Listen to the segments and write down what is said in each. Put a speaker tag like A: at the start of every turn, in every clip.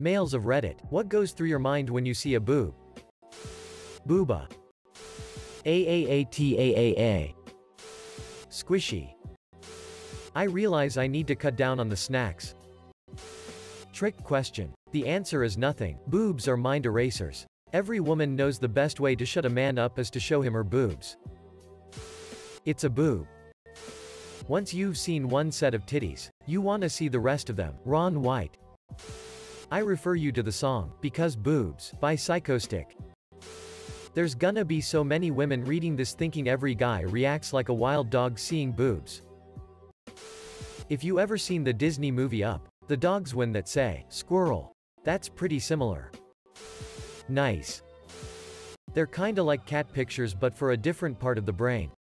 A: Males of Reddit, what goes through your mind when you see a boob? Booba. AAATAAA. Squishy. I realize I need to cut down on the snacks. Trick question. The answer is nothing. Boobs are mind erasers. Every woman knows the best way to shut a man up is to show him her boobs. It's a boob. Once you've seen one set of titties, you want to see the rest of them. Ron White. I refer you to the song, Because Boobs, by Psychostick. There's gonna be so many women reading this thinking every guy reacts like a wild dog seeing boobs. If you ever seen the Disney movie Up, the dogs win that say, squirrel. That's pretty similar. Nice. They're kinda like cat pictures but for a different part of the brain.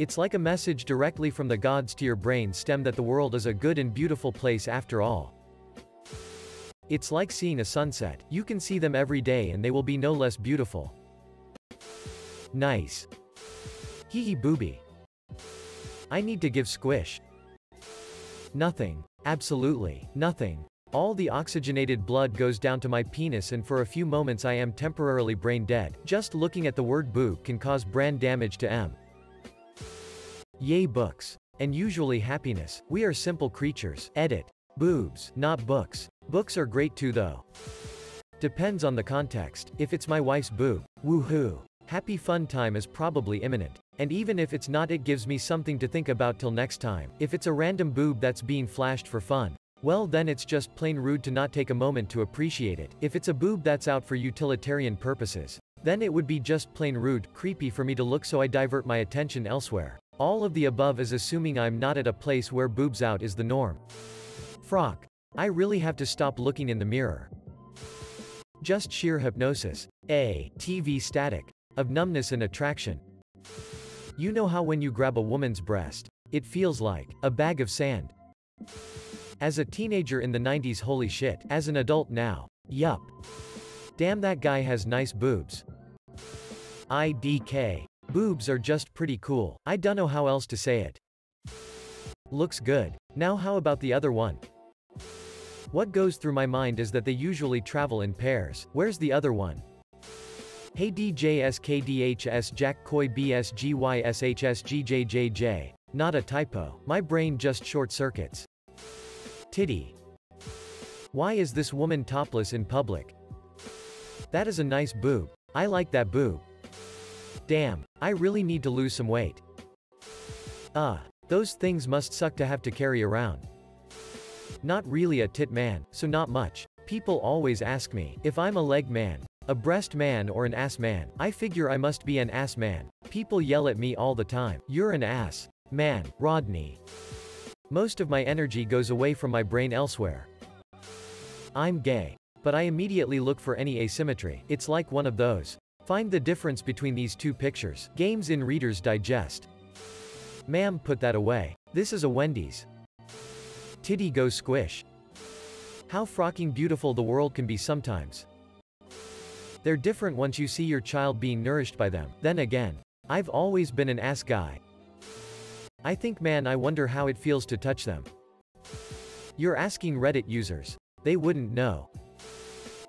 A: It's like a message directly from the gods to your brain stem that the world is a good and beautiful place after all. It's like seeing a sunset. You can see them every day and they will be no less beautiful. Nice. Hee hee booby. I need to give squish. Nothing. Absolutely. Nothing. All the oxygenated blood goes down to my penis and for a few moments I am temporarily brain dead. Just looking at the word boob can cause brain damage to M. Yay books. And usually happiness. We are simple creatures. Edit. Boobs, not books. Books are great too though. Depends on the context. If it's my wife's boob, woohoo. Happy fun time is probably imminent. And even if it's not it gives me something to think about till next time. If it's a random boob that's being flashed for fun, well then it's just plain rude to not take a moment to appreciate it. If it's a boob that's out for utilitarian purposes, then it would be just plain rude, creepy for me to look so I divert my attention elsewhere. All of the above is assuming I'm not at a place where boobs out is the norm. Frock. I really have to stop looking in the mirror. Just sheer hypnosis. A. TV static. Of numbness and attraction. You know how when you grab a woman's breast, it feels like a bag of sand. As a teenager in the 90s holy shit, as an adult now. Yup. Damn that guy has nice boobs. IDK. Boobs are just pretty cool. I dunno how else to say it. Looks good. Now how about the other one? What goes through my mind is that they usually travel in pairs. Where's the other one? Hey DJSKDHS Jack Koi BSGYSHSGJJJ. Not a typo. My brain just short circuits. Titty. Why is this woman topless in public? That is a nice boob. I like that boob. Damn, I really need to lose some weight. Uh, those things must suck to have to carry around. Not really a tit man, so not much. People always ask me if I'm a leg man, a breast man or an ass man. I figure I must be an ass man. People yell at me all the time. You're an ass. Man, Rodney. Most of my energy goes away from my brain elsewhere. I'm gay. But I immediately look for any asymmetry. It's like one of those. Find the difference between these two pictures. Games in Reader's Digest. Ma'am, put that away. This is a Wendy's. Titty go squish. How frocking beautiful the world can be sometimes. They're different once you see your child being nourished by them. Then again, I've always been an ass guy. I think man I wonder how it feels to touch them. You're asking Reddit users. They wouldn't know.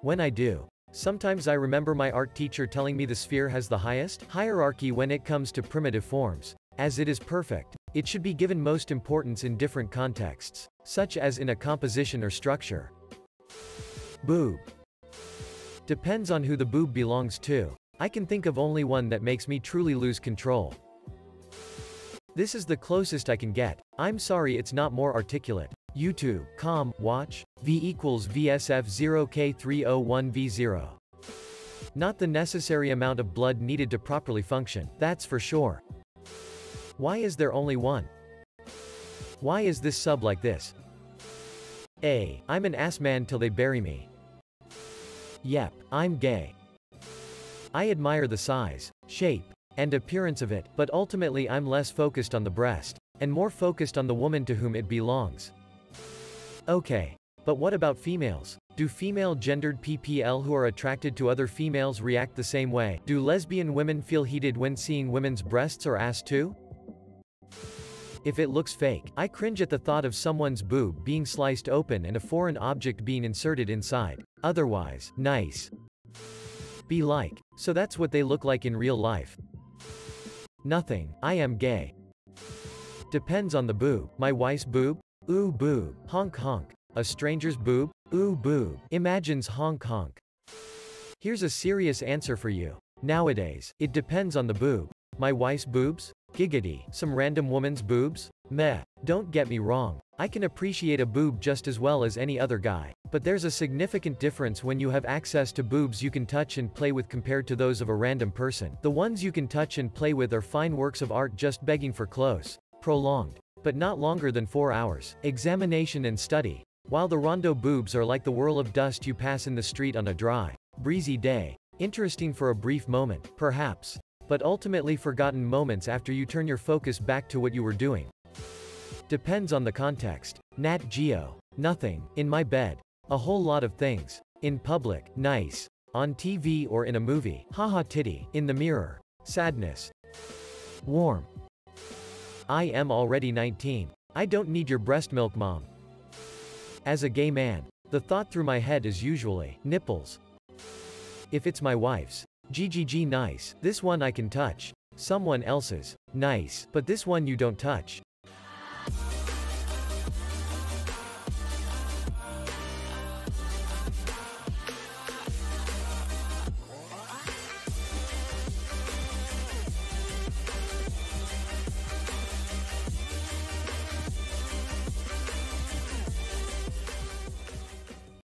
A: When I do. Sometimes I remember my art teacher telling me the sphere has the highest hierarchy when it comes to primitive forms. As it is perfect, it should be given most importance in different contexts, such as in a composition or structure. Boob. Depends on who the boob belongs to. I can think of only one that makes me truly lose control. This is the closest I can get. I'm sorry it's not more articulate. YouTube, com, watch, V equals VSF 0K301V0. Not the necessary amount of blood needed to properly function, that's for sure. Why is there only one? Why is this sub like this? A. I'm an ass man till they bury me. Yep, I'm gay. I admire the size, shape, and appearance of it, but ultimately I'm less focused on the breast, and more focused on the woman to whom it belongs. Okay. But what about females? Do female gendered PPL who are attracted to other females react the same way? Do lesbian women feel heated when seeing women's breasts or ass too? If it looks fake, I cringe at the thought of someone's boob being sliced open and a foreign object being inserted inside. Otherwise, nice. Be like. So that's what they look like in real life. Nothing. I am gay. Depends on the boob. My wife's boob? Ooh boob. Honk honk. A stranger's boob? Ooh boob. Imagines honk honk. Here's a serious answer for you. Nowadays, it depends on the boob. My wife's boobs? Giggity. Some random woman's boobs? Meh. Don't get me wrong. I can appreciate a boob just as well as any other guy. But there's a significant difference when you have access to boobs you can touch and play with compared to those of a random person. The ones you can touch and play with are fine works of art just begging for close. Prolonged. But not longer than 4 hours. Examination and study. While the rondo boobs are like the whirl of dust you pass in the street on a dry, breezy day. Interesting for a brief moment, perhaps. But ultimately forgotten moments after you turn your focus back to what you were doing. Depends on the context. Nat Geo. Nothing. In my bed. A whole lot of things. In public. Nice. On TV or in a movie. Haha titty. In the mirror. Sadness. Warm. I am already 19. I don't need your breast milk mom. As a gay man, the thought through my head is usually, nipples. If it's my wife's, GGG nice, this one I can touch. Someone else's, nice, but this one you don't touch.